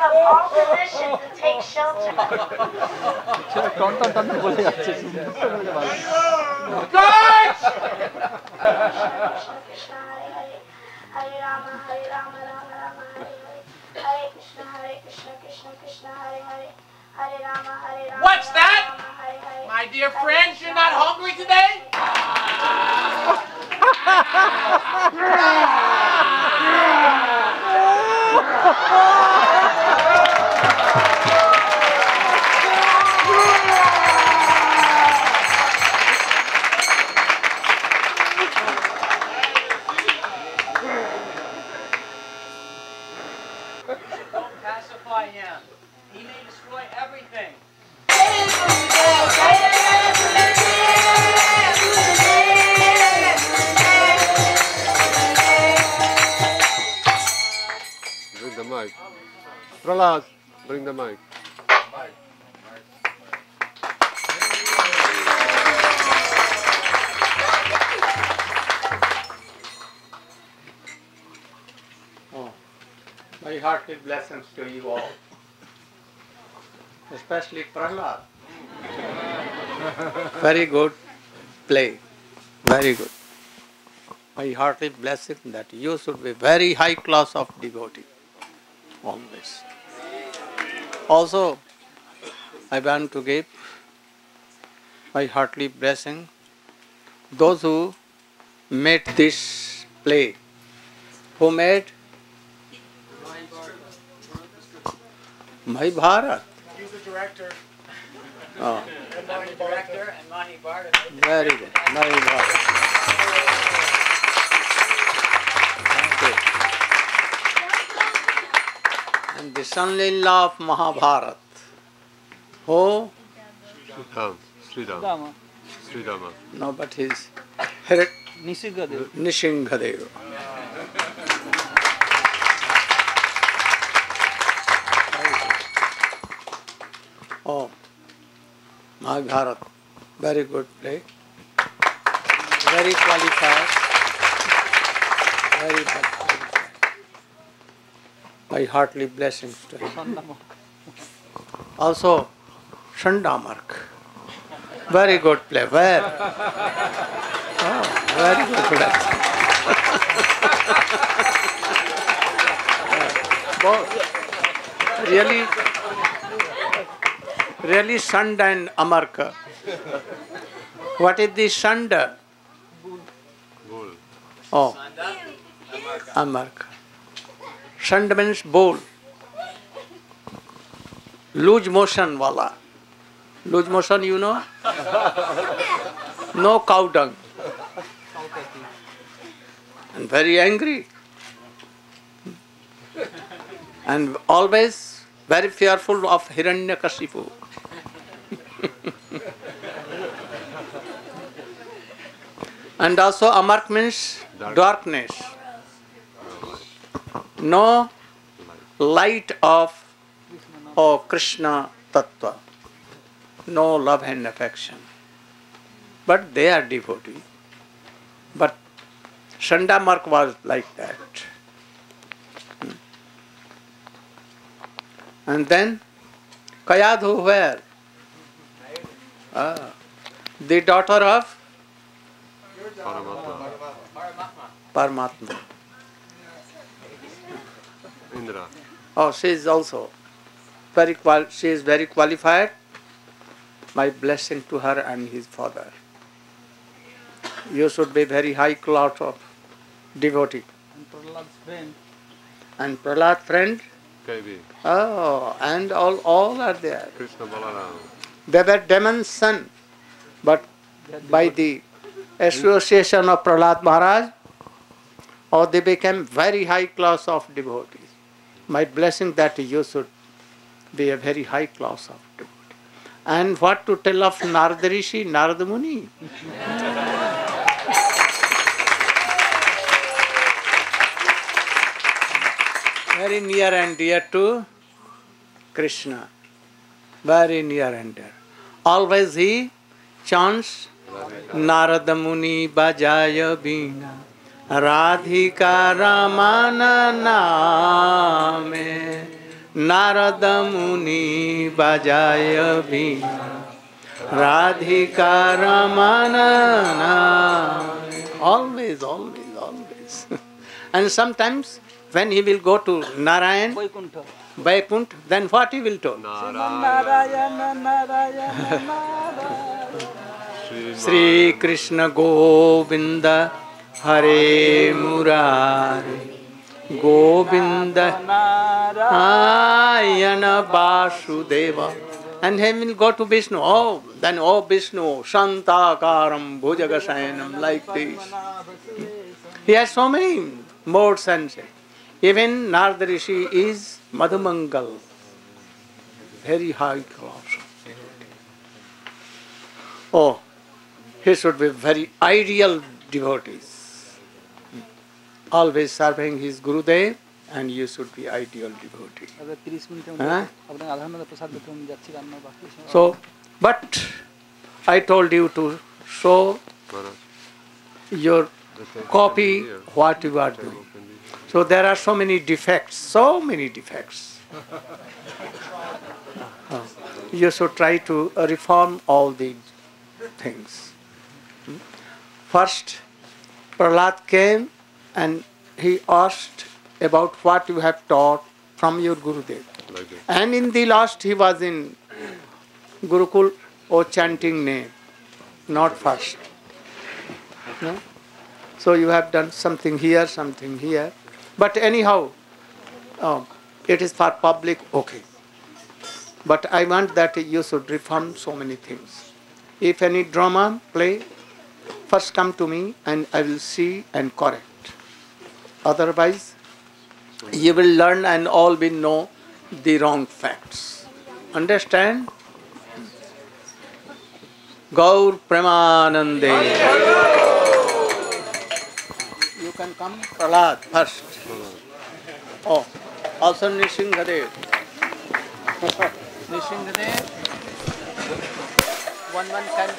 up all positions and take shelter. Guards! Hare don't Rama, Rama Rama, Hare Hare. What's that? My dear friends, you're not hungry today? Ah! pacify him. He may destroy everything. Bring the mic. Prahlad, bring the mic. My hearty blessings to you all, especially Prahlad. Very good play, very good. My hearty blessing that you should be very high class of devotee, always. Also, I want to give my heartily blessing those who made this play. Who made? भाई Bharat very good मही Bharat And the son-in-law of Mahabharat, who? Sridham. Sridham. Sridhama. No, but his Nishinghadev. Nishinghadev. Mahabharat. Very good play. Very qualified. Very well qualified. My heartily blessings to him. Also, Shandamark. Very good play. Where? Oh, very good play. Both. Really, really Sand and Amarka. What is the Sand? Bull. Oh, Amarka. Sand means bowl. Loose motion wala. Loose motion, you know? No cow dung. And very angry. And always very fearful of Hiranyakashipu. and also Amark means Dark. darkness. No light of oh, Krishna Tattva. No love and affection. But they are devotee. But Shandamark was like that. Hmm. And then Kayadhu where? Ah. The daughter of Paramatma. Paramatma. Indra. Oh, she is also very qual she is very qualified. My blessing to her and his father. You should be very high class of devotee. And Prahlad's friend. And Prahlad friend? KB. Oh, and all all are there. Krishna Balaram. They were demon's son, but by the association of Prahlad Maharaj, or they became very high class of devotees. My blessing that you should be a very high class of devotee. And what to tell of Narada Rishi, Narada Muni? very near and dear to Krishna. Very near and dear. Always he chance Narad Muni बजाय बीना राधिका रामान नारद मुनि बजाय बीना Radhika Raman always always always and sometimes When he will go to Narayan, Vaikunth, then what he will do? Sri Krishna Govinda Hare Murari Govinda Ayana Vasudeva and he will go to Vishnu. Oh, then oh Vishnu, Shantakaram, Bhujagasayanam, like this. He has so many modes and even Narada Rishi is Madhumangal, very high class. Oh, he should be very ideal devotees, always serving his Gurudev. and you should be ideal devotee. Huh? So, but I told you to show your copy what you are doing. So there are so many defects, so many defects. Uh, you should try to reform all these things. Hmm? First, Prahlad came and he asked about what you have taught from your Gurudev. Like. And in the last, he was in Gurukul or chanting name, not first. No? So you have done something here, something here. But anyhow, um, it is for public, okay. But I want that you should reform so many things. If any drama play, first come to me and I will see and correct. Otherwise, you will learn and all will know the wrong facts. Understand? Gaur Premanande. Can come, Prahlad, first. Oh, also Nishingadev. Nishingadev. One one can do.